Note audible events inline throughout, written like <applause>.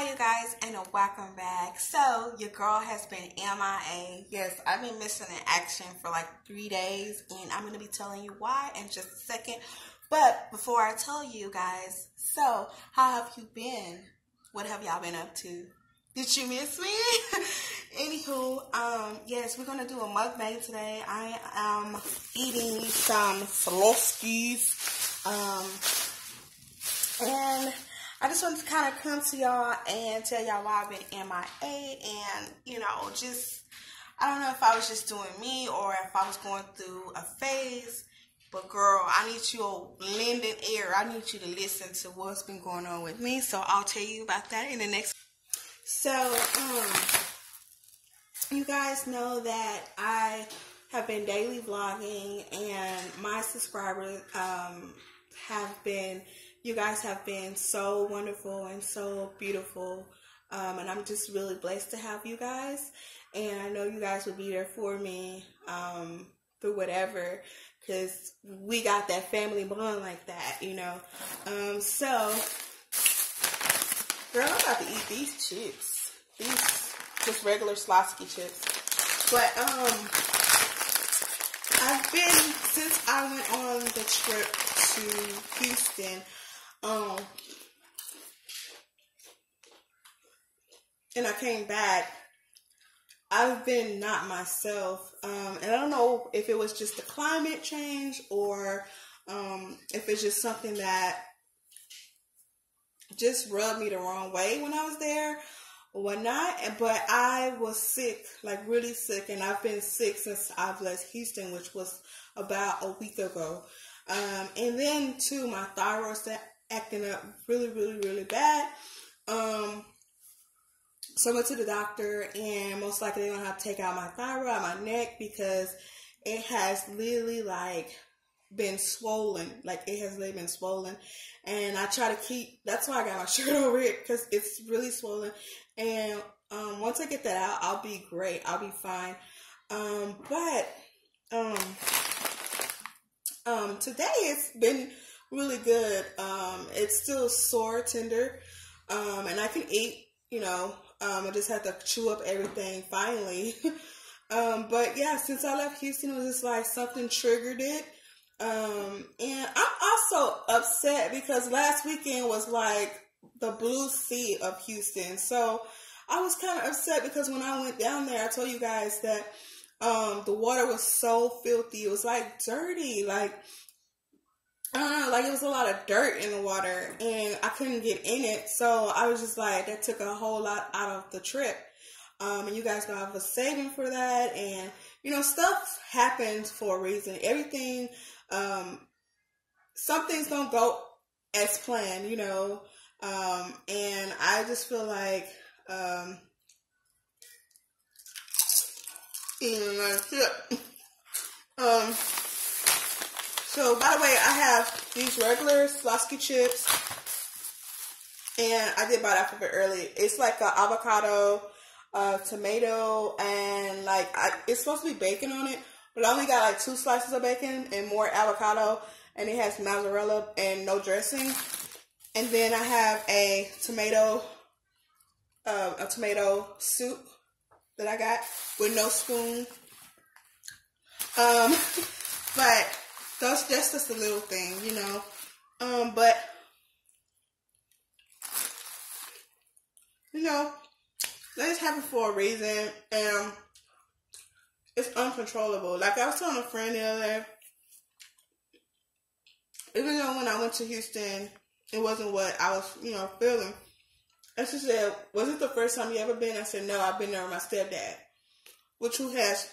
Hi, you guys, and a welcome back. So, your girl has been MIA. Yes, I've been missing in action for like three days, and I'm going to be telling you why in just a second. But before I tell you guys, so how have you been? What have y'all been up to? Did you miss me? <laughs> Anywho, um, yes, we're gonna do a mukbang today. I am eating some Schlotzsky's, um, and I just wanted to kind of come to y'all and tell y'all why I've been MIA and, you know, just, I don't know if I was just doing me or if I was going through a phase. But girl, I need you to lend an ear. I need you to listen to what's been going on with me. So I'll tell you about that in the next. So, um, you guys know that I have been daily vlogging and my subscribers um, have been you guys have been so wonderful and so beautiful. Um, and I'm just really blessed to have you guys. And I know you guys will be there for me um, through whatever, because we got that family bond like that, you know. Um, so, girl, I'm about to eat these chips. These just regular Schlotzsky's chips. But um, I've been since I went on the trip to Houston. Um, and I came back. I've been not myself, um, and I don't know if it was just the climate change or um, if it's just something that just rubbed me the wrong way when I was there or whatnot. But I was sick, like really sick, and I've been sick since I've left Houston, which was about a week ago. Um, and then too, my thyroid acting up really, really, really bad. Um, so I went to the doctor, and most likely they're gonna have to take out my thyroid, my neck, because it has literally like been swollen. Like it has literally been swollen, and I try to keep. That's why I got my <laughs> shirt over it because it's really swollen. And um, once I get that out, I'll be great. I'll be fine. Um, but um, um, today it's been really good. Um, it's still sore, tender, um, and I can eat. You know, um, I just have to chew up everything finally. <laughs> um, but yeah, since I left Houston, it was just like something triggered it. Um, and I'm also upset because last weekend was like the blue sea of Houston. So I was kind of upset because when I went down there, I told you guys that um, the water was so filthy. It was like dirty. Like Know, like it was a lot of dirt in the water and I couldn't get in it. So I was just like, that took a whole lot out of the trip. Um, and you guys know I was saving for that. And, you know, stuff happens for a reason. Everything, um, some things don't go as planned, you know. Um, and I just feel like, um. <laughs> Um, so, by the way, I have these regular Schlotzsky's chips. And I did buy that from it early. It's like an avocado, uh, tomato, and like, I, it's supposed to be bacon on it. But I only got like two slices of bacon and more avocado. And it has mozzarella and no dressing. And then I have a tomato, uh, a tomato soup that I got with no spoon. Um, <laughs> but that's that's just a little thing, you know. Um, but you know, things happen for a reason, and it's uncontrollable. Like I was telling a friend the other day, even though when I went to Houston, it wasn't what I was, you know, feeling. And she said, "Was it the first time you ever been?" I said, "No, I've been there with my stepdad, which who has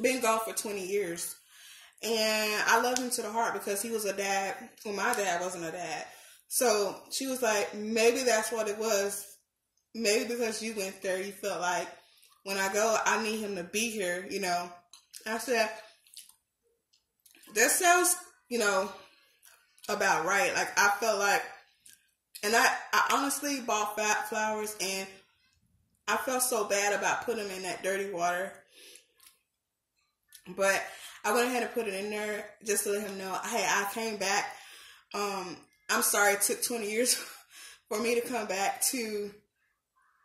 been gone for twenty years." And I love him to the heart because he was a dad when my dad wasn't a dad. So she was like, maybe that's what it was. Maybe because you went there, you felt like when I go, I need him to be here, you know. I said, that sounds, you know, about right. Like I felt like, and I, I honestly bought fat flowers and I felt so bad about putting them in that dirty water. But I went ahead and put it in there just to let him know, hey, I came back. Um, I'm sorry it took 20 years <laughs> for me to come back to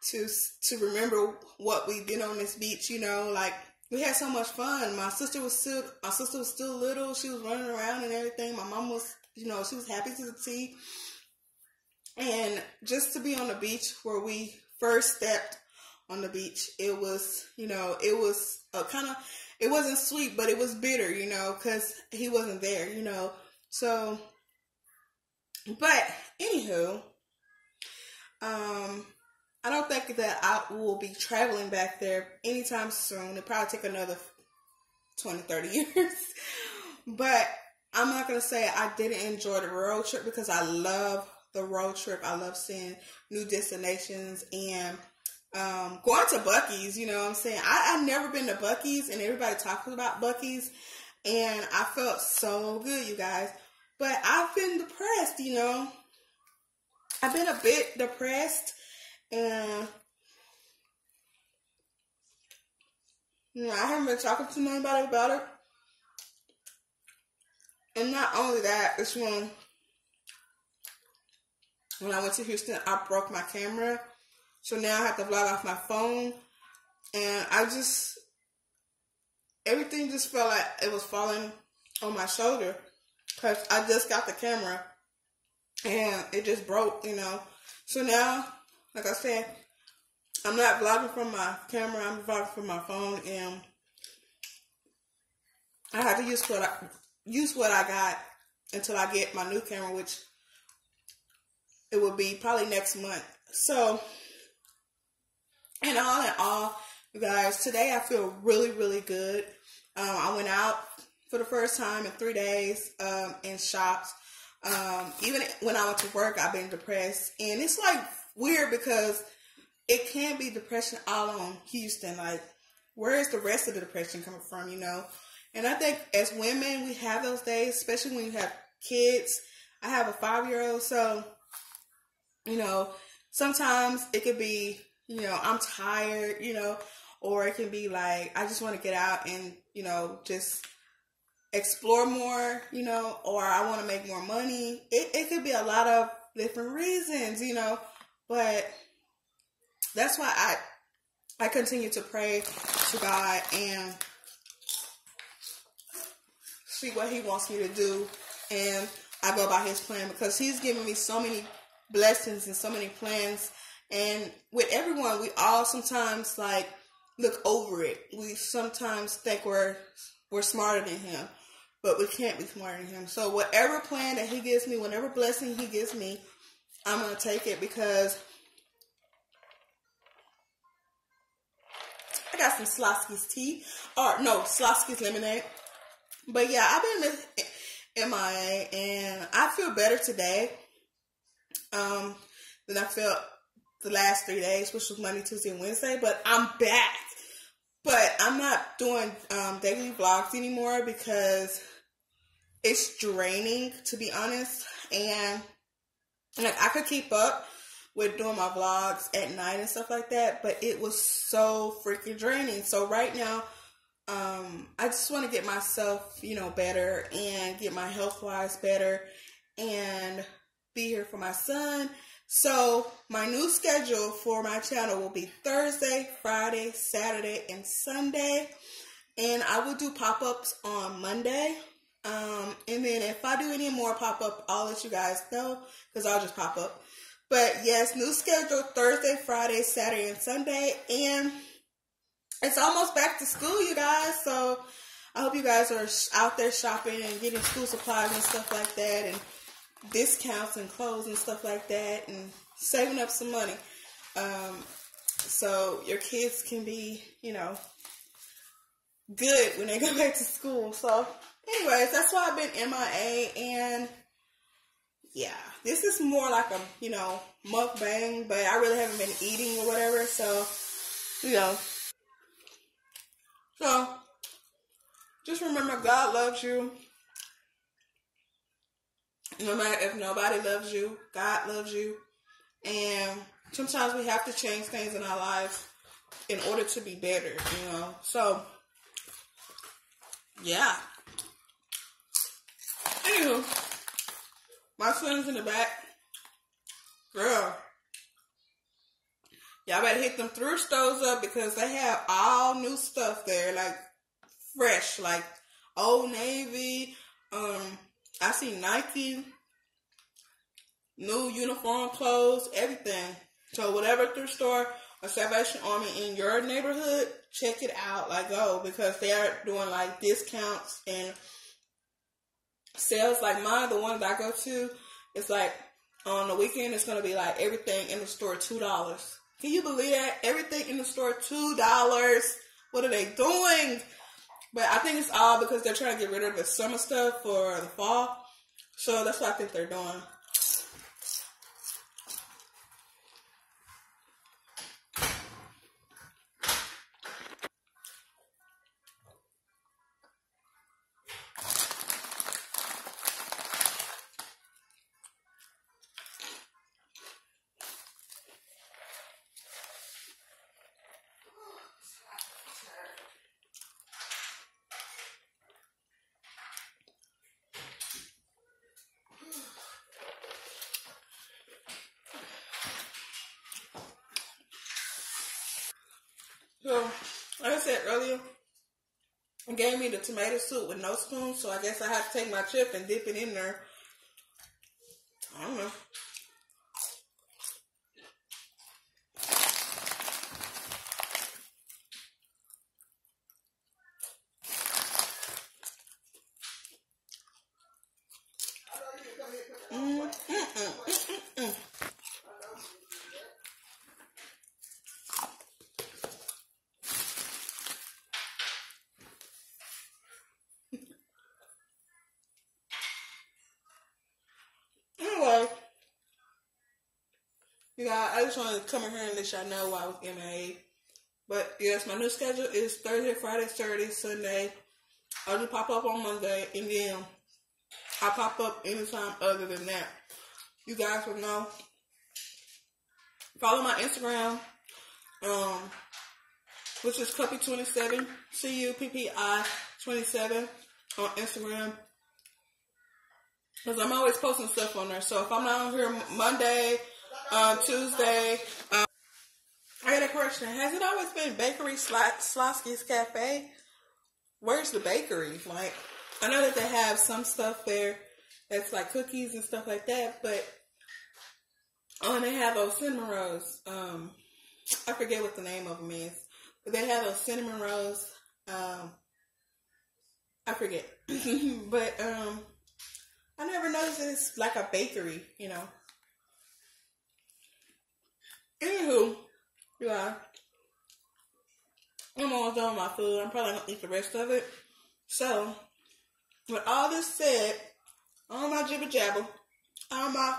to to remember what we did on this beach. You know, like we had so much fun. My sister was still my sister was still little. She was running around and everything. My mom was, you know, she was happy to see. And just to be on the beach where we first stepped on the beach, it was, you know, it was a kind of, it wasn't sweet, but it was bitter, you know, because he wasn't there, you know. So, but anywho, um, I don't think that I will be traveling back there anytime soon. It'll probably take another 20, 30 <laughs> years. but I'm not going to say I didn't enjoy the road trip because I love the road trip. I love seeing new destinations and um, going to Buc-ee's. You know what I'm saying? I, I've never been to Buc-ee's and everybody talks about Buc-ee's. And I felt so good, you guys. But I've been depressed, you know. I've been a bit depressed and you know, I haven't been talking to nobody about it. And not only that, this one when I went to Houston, I broke my camera. So now I have to vlog off my phone. And I just everything just felt like it was falling on my shoulder. Cause I just got the camera and it just broke, you know. So now like I said, I'm not vlogging from my camera. I'm vlogging from my phone, and I have to use what I use what I got until I get my new camera, which it will be probably next month. So, and all in all, you guys, today I feel really, really good. Um, I went out for the first time in three days um, in shops. Um, even when I went to work, I've been depressed, and it's like weird because it can be depression all on Houston. Like, where is the rest of the depression coming from, you know? And I think as women, we have those days, especially when you have kids. I have a five year old, so, you know, sometimes it could be, you know, I'm tired, you know, or it can be like, I just want to get out and, you know, just explore more, you know, or I want to make more money. It, it could be a lot of different reasons, you know. But that's why I I continue to pray to God and see what He wants me to do, and I go by His plan because He's given me so many blessings and so many plans. And with everyone, we all sometimes like look over it. We sometimes think we're we're smarter than Him, but we can't be smarter than Him. So whatever plan that He gives me, whatever blessing He gives me, I'm gonna take it because I got some Schlotzsky's tea, or no, Schlotzsky's lemonade. But yeah, I've been in MIA, and I feel better today um, than I felt the last three days, which was Monday, Tuesday, and Wednesday. But I'm back. But I'm not doing um, daily vlogs anymore because it's draining, to be honest. And like I could keep up with doing my vlogs at night and stuff like that, but it was so freaking draining. So right now, um, I just want to get myself, you know, better and get my health wise better and be here for my son. So my new schedule for my channel will be Thursday, Friday, Saturday, and Sunday. And I will do pop-ups on Monday. Um, and then if I do any more pop up, I'll let you guys know because I'll just pop up. But yes, new schedule Thursday, Friday, Saturday, and Sunday. And it's almost back to school, you guys. So I hope you guys are out there shopping and getting school supplies and stuff like that, and discounts and clothes and stuff like that, and saving up some money. Um, so your kids can be, you know, good when they go <laughs> back to school. So anyways, that's why I've been MIA and yeah, this is more like a, you know, mukbang, but I really haven't been eating or whatever, so, you know. So, just remember God loves you. No matter if nobody loves you, God loves you. And sometimes we have to change things in our lives in order to be better, you know. So, yeah. Anywho, my son's in the back. Girl. Y'all better hit them thrift stores up because they have all new stuff there, like fresh, like Old Navy. Um, I see Nike, new uniform clothes, everything. So whatever thrift store or Salvation Army in your neighborhood, check it out. Like go because they are doing like discounts and sales. Like mine, the one that I go to, it's like on the weekend. It's gonna be like everything in the store two dollars. Can you believe that? Everything in the store two dollars. What are they doing? But I think it's all because they're trying to get rid of the summer stuff for the fall. So that's what I think they're doing. So, like I said earlier, it gave me the tomato soup with no spoon, so I guess I have to take my chip and dip it in there. I don't know. You guys, I just wanted to come in here and let y'all know why I was MIA. But yes, my new schedule is Thursday, Friday, Saturday, Sunday. I'll just pop up on Monday, and then I pop up anytime other than that. You guys will know. Follow my Instagram, um, which is Cuppi27, C U P P I 27 on Instagram. Because I'm always posting stuff on there. So if I'm not on here Monday, um, Tuesday. Um, I got a question. Has it always been Bakery Schlotzsky's Cafe? Where's the bakery? Like, I know that they have some stuff there that's like cookies and stuff like that, but oh, and they have those cinnamon rolls. Um, I forget what the name of them is, but they have those cinnamon rolls. Um, I forget, <laughs> but um, I never noticed it's like a bakery, you know. Anywho, you yeah. I'm almost done with my food. I'm probably gonna eat the rest of it. So, with all this said, all my jibber jabber, all my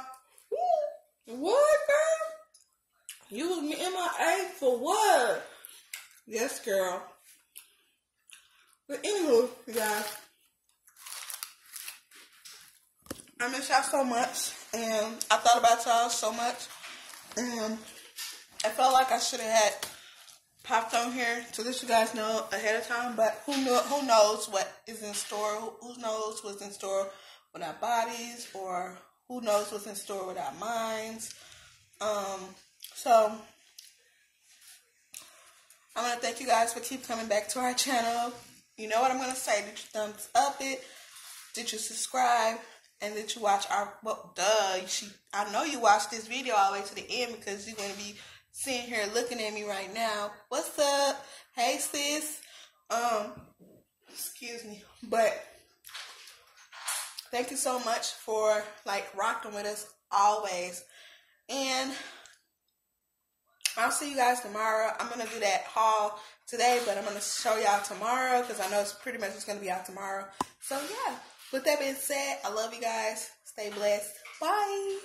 what girl? You was me MIA for what? Yes, girl. But anywho, you guys, I miss y'all so much, and I thought about y'all so much, and I felt like I should have had popped on here to let you guys know ahead of time, but who know, who knows what is in store? Who, knows what's in store with our bodies, or who knows what's in store with our minds? Um, so I'm gonna thank you guys for keep coming back to our channel. You know what I'm gonna say? Did you thumbs up it? Did you subscribe? And did you watch our well duh, she I know you watched this video all the way to the end because you're gonna be sitting here looking at me right now. What's up? Hey sis. Um, excuse me. But thank you so much for like rocking with us always. And I'll see you guys tomorrow. I'm gonna do that haul today, but I'm gonna show y'all tomorrow because I know it's pretty much it's gonna be out tomorrow. So yeah. With that being said, I love you guys. Stay blessed. Bye.